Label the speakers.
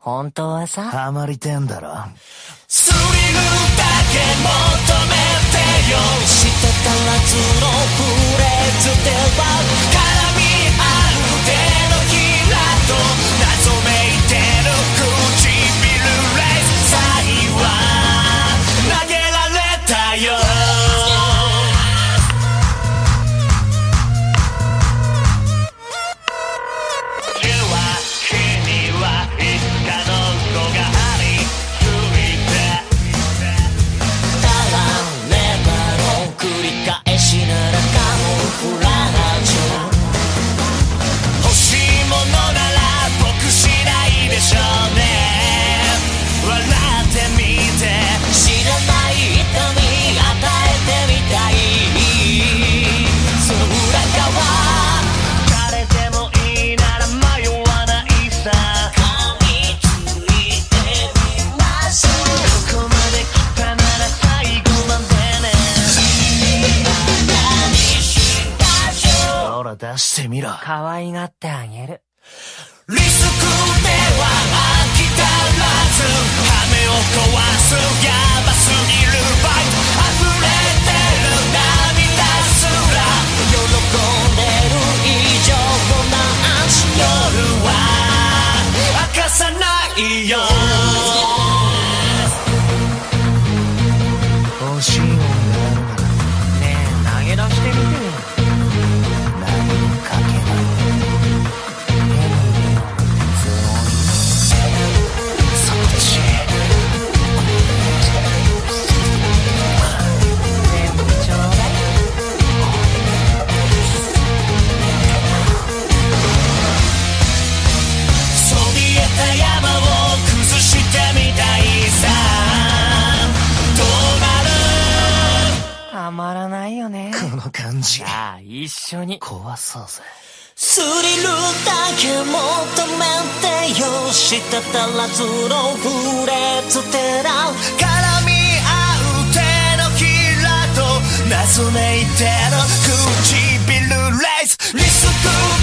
Speaker 1: 本当はさ。
Speaker 2: ハマりてんだろ。
Speaker 3: スリルだけ求めてよ。
Speaker 2: 出してみろ。
Speaker 1: 可愛がってあげる。
Speaker 3: リスクで
Speaker 2: 感じ。
Speaker 1: ああ、一緒に
Speaker 2: 壊そうぜ。
Speaker 3: スリルだけ求めてよしたたらずのフレーズてら絡み合う手のひらと謎めいての唇レイスリスク